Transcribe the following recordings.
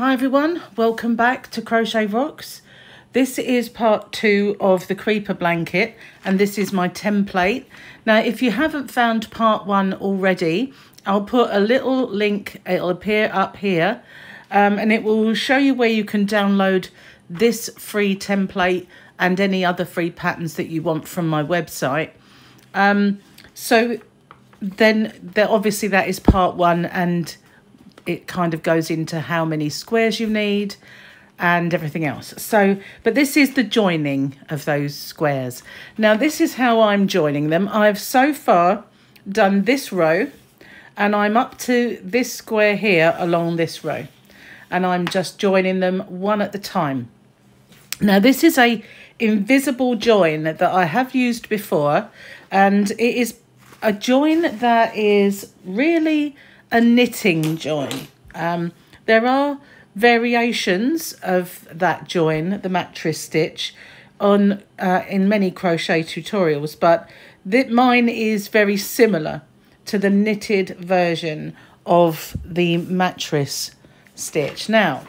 Hi everyone, welcome back to Crochet Rocks. This is part two of the creeper blanket and this is my template. Now if you haven't found part one already, I'll put a little link, it'll appear up here um, and it will show you where you can download this free template and any other free patterns that you want from my website. Um, so then obviously that is part one and it kind of goes into how many squares you need and everything else. So, but this is the joining of those squares. Now, this is how I'm joining them. I've so far done this row and I'm up to this square here along this row and I'm just joining them one at the time. Now, this is a invisible join that I have used before and it is a join that is really a knitting join. Um, there are variations of that join, the mattress stitch, on uh, in many crochet tutorials, but that mine is very similar to the knitted version of the mattress stitch. Now,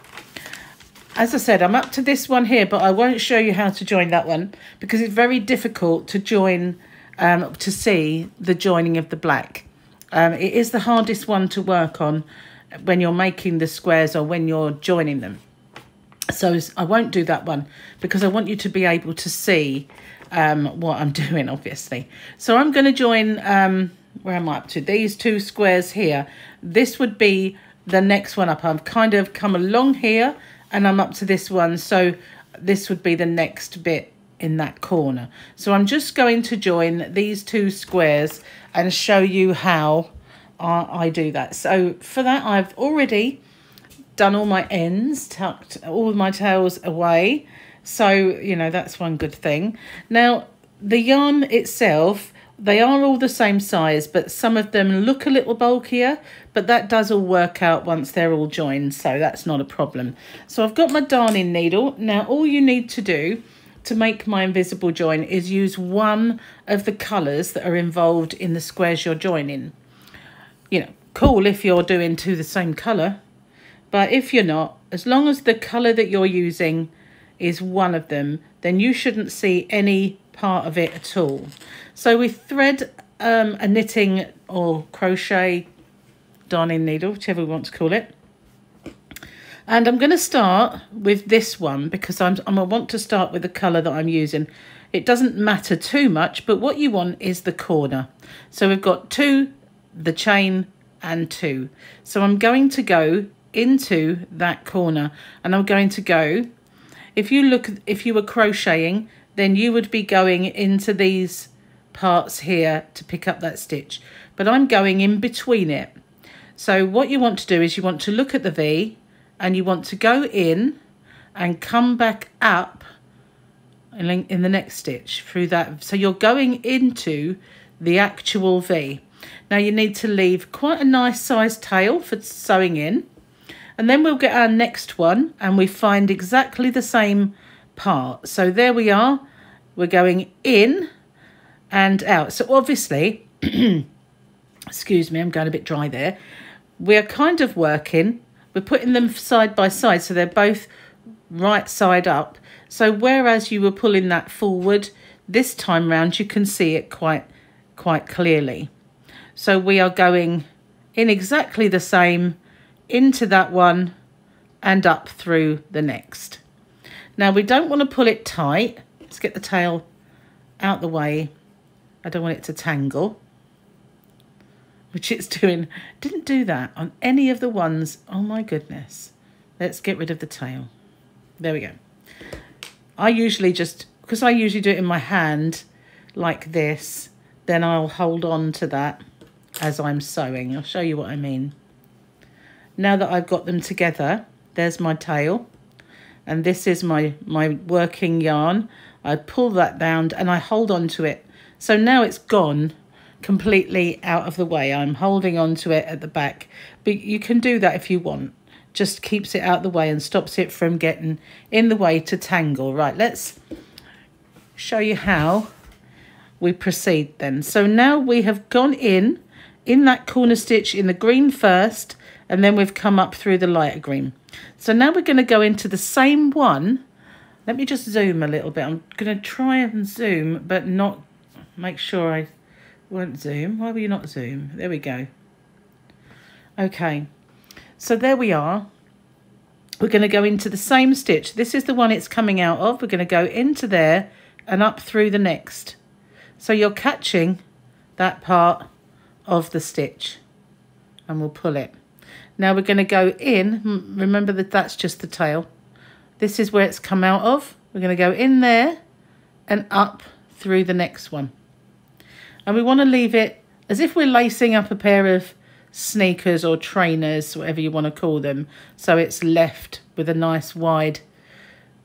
as I said, I'm up to this one here, but I won't show you how to join that one because it's very difficult to join, um, to see the joining of the black. Um, it is the hardest one to work on when you're making the squares or when you're joining them. So I won't do that one because I want you to be able to see um, what I'm doing, obviously. So I'm going to join, um, where am I up to? These two squares here. This would be the next one up. I've kind of come along here and I'm up to this one. So this would be the next bit in that corner. So I'm just going to join these two squares and show you how I, I do that. So for that, I've already done all my ends, tucked all my tails away. So, you know, that's one good thing. Now, the yarn itself, they are all the same size, but some of them look a little bulkier, but that does all work out once they're all joined, so that's not a problem. So I've got my darning needle. Now, all you need to do to make my invisible join is use one of the colours that are involved in the squares you're joining. You know, cool if you're doing two the same colour, but if you're not, as long as the colour that you're using is one of them, then you shouldn't see any part of it at all. So we thread um, a knitting or crochet darning needle, whichever we want to call it, and I'm going to start with this one because I'm, I'm I want to start with the colour that I'm using. It doesn't matter too much, but what you want is the corner. So we've got two, the chain, and two. So I'm going to go into that corner and I'm going to go, if you look, if you were crocheting, then you would be going into these parts here to pick up that stitch. But I'm going in between it. So what you want to do is you want to look at the V and you want to go in and come back up in the next stitch through that. So you're going into the actual V. Now you need to leave quite a nice sized tail for sewing in. And then we'll get our next one and we find exactly the same part. So there we are. We're going in and out. So obviously, excuse me, I'm going a bit dry there. We're kind of working we're putting them side by side so they're both right side up. So whereas you were pulling that forward, this time round you can see it quite, quite clearly. So we are going in exactly the same into that one and up through the next. Now we don't want to pull it tight. Let's get the tail out the way. I don't want it to tangle which it's doing. Didn't do that on any of the ones. Oh my goodness. Let's get rid of the tail. There we go. I usually just, because I usually do it in my hand like this, then I'll hold on to that as I'm sewing. I'll show you what I mean. Now that I've got them together, there's my tail. And this is my, my working yarn. I pull that down and I hold on to it. So now it's gone completely out of the way. I'm holding on to it at the back, but you can do that if you want. Just keeps it out of the way and stops it from getting in the way to tangle. Right, let's show you how we proceed then. So now we have gone in in that corner stitch in the green first and then we've come up through the lighter green. So now we're going to go into the same one. Let me just zoom a little bit. I'm going to try and zoom but not make sure I won't zoom. Why will you not zoom? There we go. Okay, so there we are. We're going to go into the same stitch. This is the one it's coming out of. We're going to go into there and up through the next. So you're catching that part of the stitch and we'll pull it. Now we're going to go in. Remember that that's just the tail. This is where it's come out of. We're going to go in there and up through the next one. And we want to leave it as if we're lacing up a pair of sneakers or trainers, whatever you want to call them. So it's left with a nice wide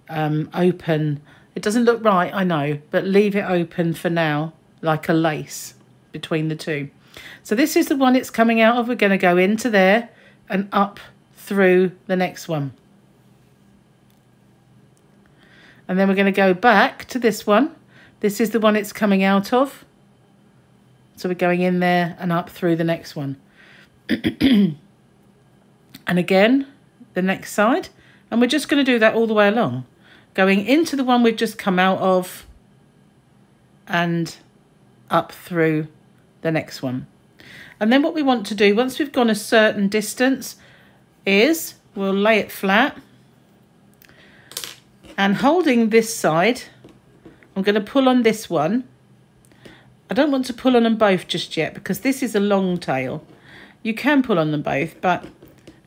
um, open. It doesn't look right, I know, but leave it open for now, like a lace between the two. So this is the one it's coming out of. We're going to go into there and up through the next one. And then we're going to go back to this one. This is the one it's coming out of. So we're going in there and up through the next one. and again, the next side. And we're just going to do that all the way along. Going into the one we've just come out of and up through the next one. And then what we want to do, once we've gone a certain distance, is we'll lay it flat. And holding this side, I'm going to pull on this one. I don't want to pull on them both just yet because this is a long tail. You can pull on them both, but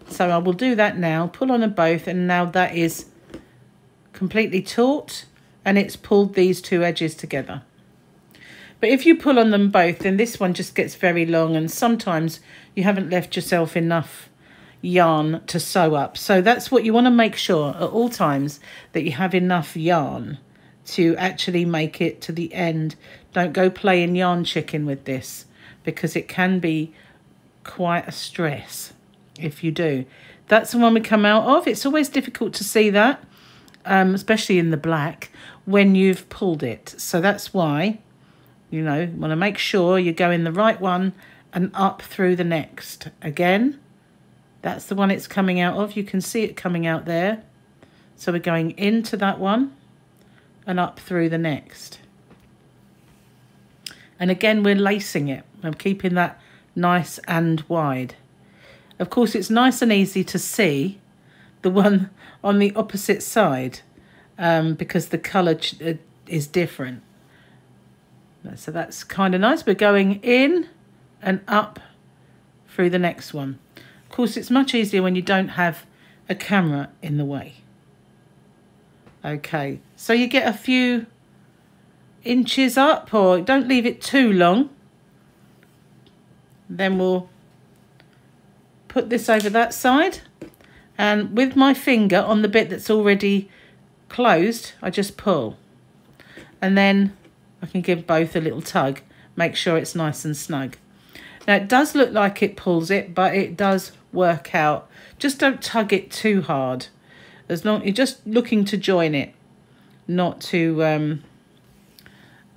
so I will do that now. Pull on them both, and now that is completely taut, and it's pulled these two edges together. But if you pull on them both, then this one just gets very long, and sometimes you haven't left yourself enough yarn to sew up. So that's what you want to make sure at all times, that you have enough yarn to actually make it to the end. Don't go playing yarn chicken with this, because it can be quite a stress if you do. That's the one we come out of. It's always difficult to see that, um, especially in the black, when you've pulled it. So that's why, you know, want to make sure you go in the right one and up through the next. Again, that's the one it's coming out of. You can see it coming out there. So we're going into that one and up through the next. And again, we're lacing it. I'm keeping that nice and wide. Of course, it's nice and easy to see the one on the opposite side um, because the colour uh, is different. So that's kind of nice. We're going in and up through the next one. Of course, it's much easier when you don't have a camera in the way. Okay, so you get a few inches up or don't leave it too long. Then we'll put this over that side. And with my finger on the bit that's already closed I just pull. And then I can give both a little tug make sure it's nice and snug. Now it does look like it pulls it but it does work out. Just don't tug it too hard. As long you're just looking to join it not to um,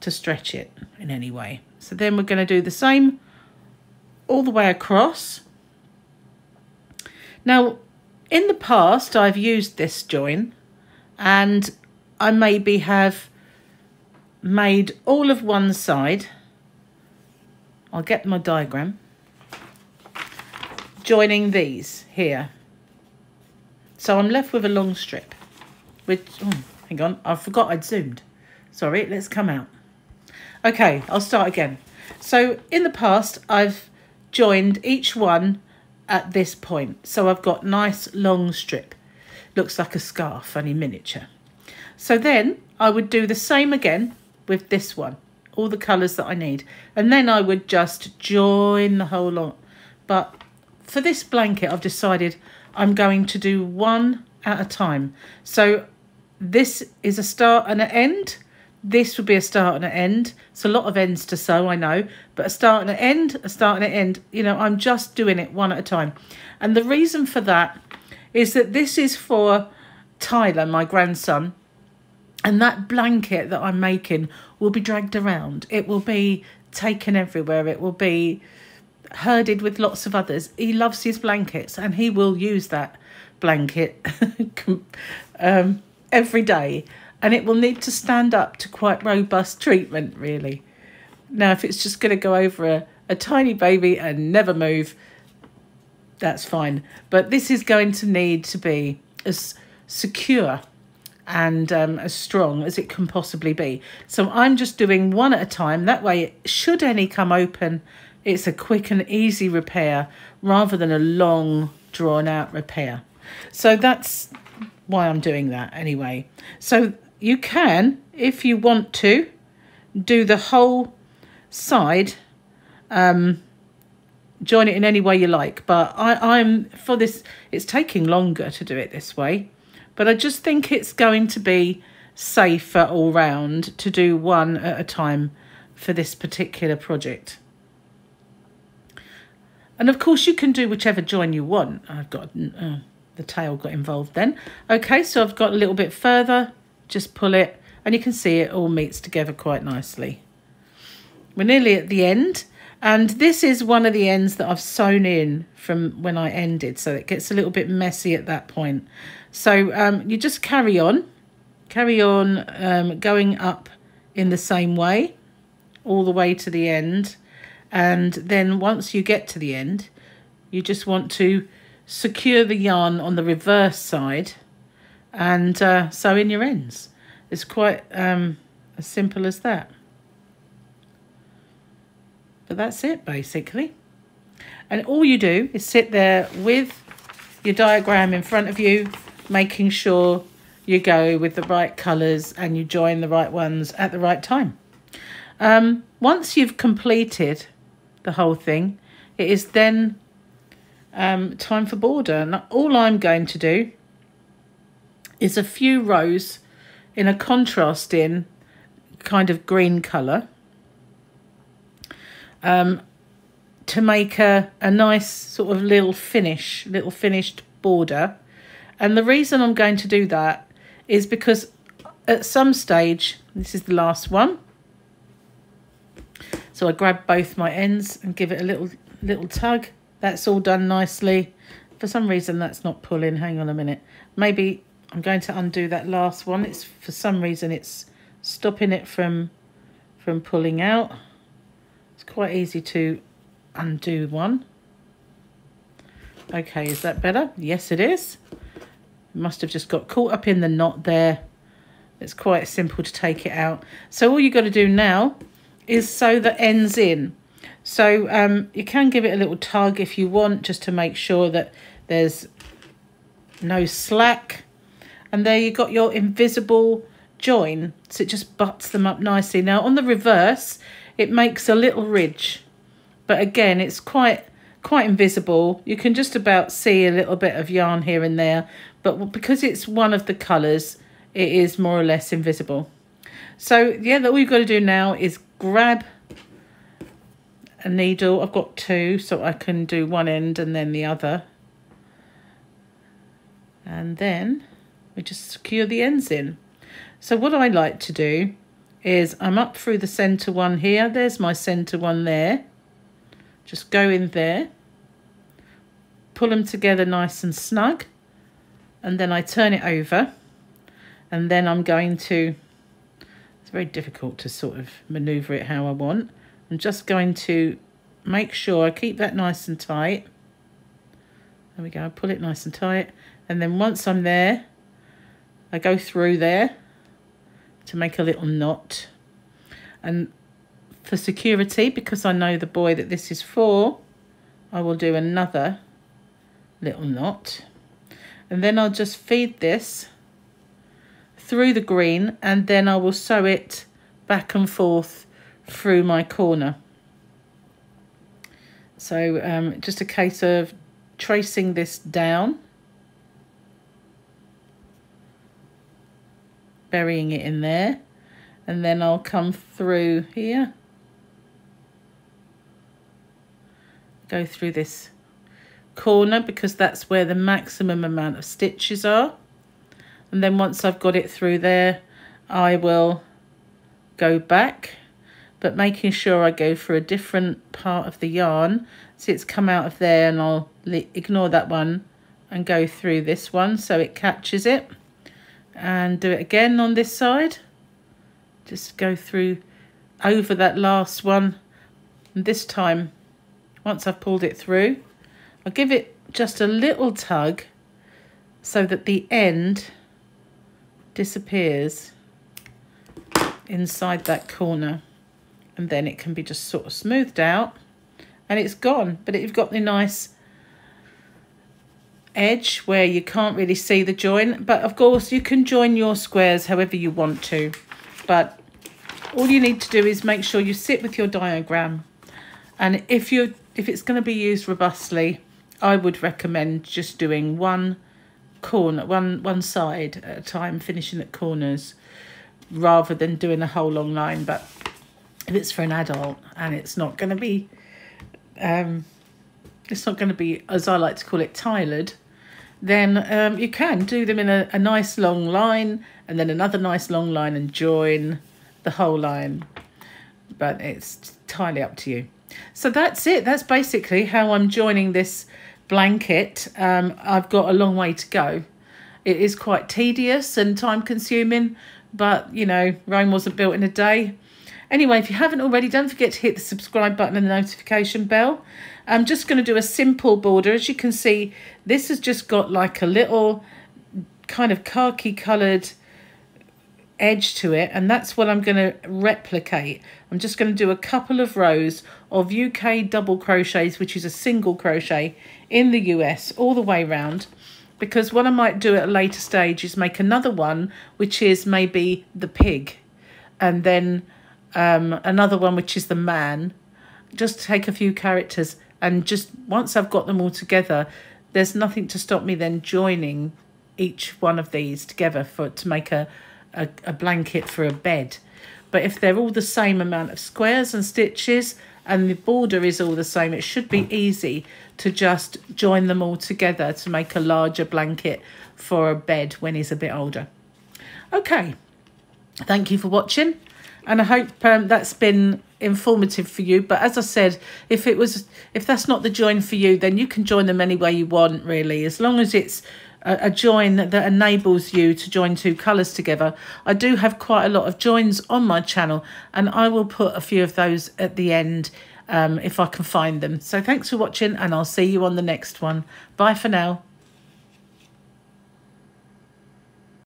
to stretch it in any way so then we're going to do the same all the way across. Now, in the past, I've used this join and I maybe have made all of one side. I'll get my diagram. Joining these here. So I'm left with a long strip. Which, oh, hang on, I forgot I'd zoomed. Sorry, let's come out. Okay, I'll start again. So in the past, I've joined each one at this point. So I've got nice long strip. Looks like a scarf, only miniature. So then I would do the same again with this one, all the colours that I need. And then I would just join the whole lot. But for this blanket, I've decided I'm going to do one at a time. So this is a start and an end this would be a start and an end. It's a lot of ends to sew, I know, but a start and an end, a start and an end. You know, I'm just doing it one at a time. And the reason for that is that this is for Tyler, my grandson, and that blanket that I'm making will be dragged around. It will be taken everywhere. It will be herded with lots of others. He loves his blankets and he will use that blanket um, every day. And it will need to stand up to quite robust treatment, really. Now, if it's just going to go over a, a tiny baby and never move, that's fine. But this is going to need to be as secure and um, as strong as it can possibly be. So I'm just doing one at a time. That way, should any come open, it's a quick and easy repair rather than a long, drawn out repair. So that's why I'm doing that anyway. So you can, if you want to, do the whole side, um, join it in any way you like. But I, I'm, for this, it's taking longer to do it this way. But I just think it's going to be safer all round to do one at a time for this particular project. And of course you can do whichever join you want. I've got, uh, the tail got involved then. Okay, so I've got a little bit further, just pull it, and you can see it all meets together quite nicely. We're nearly at the end, and this is one of the ends that I've sewn in from when I ended, so it gets a little bit messy at that point. So um, you just carry on, carry on um, going up in the same way, all the way to the end. And then once you get to the end, you just want to secure the yarn on the reverse side and uh, sew in your ends. It's quite um, as simple as that. But that's it, basically. And all you do is sit there with your diagram in front of you, making sure you go with the right colours and you join the right ones at the right time. Um, once you've completed the whole thing, it is then um, time for border. And all I'm going to do is a few rows in a contrasting kind of green colour um, to make a, a nice sort of little finish, little finished border. And the reason I'm going to do that is because at some stage, this is the last one, so I grab both my ends and give it a little little tug that's all done nicely. For some reason that's not pulling. Hang on a minute. Maybe I'm going to undo that last one. It's For some reason it's stopping it from, from pulling out. It's quite easy to undo one. Okay, is that better? Yes, it is. Must have just got caught up in the knot there. It's quite simple to take it out. So all you've got to do now is sew the ends in. So um, you can give it a little tug if you want, just to make sure that there's no slack. And there you got your invisible join. So it just butts them up nicely. Now on the reverse, it makes a little ridge. But again, it's quite quite invisible. You can just about see a little bit of yarn here and there. But because it's one of the colours, it is more or less invisible. So yeah, that all you've got to do now is grab a needle. I've got two, so I can do one end and then the other. And then we just secure the ends in. So what I like to do is I'm up through the centre one here. There's my centre one there. Just go in there. Pull them together nice and snug. And then I turn it over. And then I'm going to, it's very difficult to sort of manoeuvre it how I want. I'm just going to make sure I keep that nice and tight. There we go, pull it nice and tight. And then once I'm there, I go through there to make a little knot. And for security, because I know the boy that this is for, I will do another little knot. And then I'll just feed this through the green and then I will sew it back and forth through my corner. So um, just a case of tracing this down, burying it in there, and then I'll come through here, go through this corner because that's where the maximum amount of stitches are. And then once I've got it through there, I will go back but making sure I go for a different part of the yarn. See it's come out of there and I'll ignore that one and go through this one so it catches it. And do it again on this side. Just go through over that last one. And this time, once I've pulled it through, I'll give it just a little tug so that the end disappears inside that corner and then it can be just sort of smoothed out. And it's gone but you've got the nice edge where you can't really see the join but of course you can join your squares however you want to. But all you need to do is make sure you sit with your diagram. And if you if it's going to be used robustly I would recommend just doing one corner one one side at a time finishing at corners rather than doing a whole long line. But if it's for an adult and it's not going to be um, it's not going to be as I like to call it tailored then um, you can do them in a, a nice long line and then another nice long line and join the whole line. But it's entirely up to you. So that's it. That's basically how I'm joining this blanket. Um, I've got a long way to go. It is quite tedious and time consuming but you know Rome wasn't built in a day Anyway, if you haven't already, don't forget to hit the subscribe button and the notification bell. I'm just going to do a simple border. As you can see, this has just got like a little kind of khaki coloured edge to it and that's what I'm going to replicate. I'm just going to do a couple of rows of UK double crochets which is a single crochet in the US all the way around because what I might do at a later stage is make another one which is maybe the pig and then um, another one which is the man. Just take a few characters and just once I've got them all together, there's nothing to stop me then joining each one of these together for to make a, a, a blanket for a bed. But if they're all the same amount of squares and stitches and the border is all the same, it should be easy to just join them all together to make a larger blanket for a bed when he's a bit older. Okay, thank you for watching and I hope um, that's been informative for you. But as I said, if it was, if that's not the join for you, then you can join them any way you want, really, as long as it's a, join that enables you to join two colours together. I do have quite a lot of joins on my channel, and I will put a few of those at the end um, if I can find them. So thanks for watching, and I'll see you on the next one. Bye for now.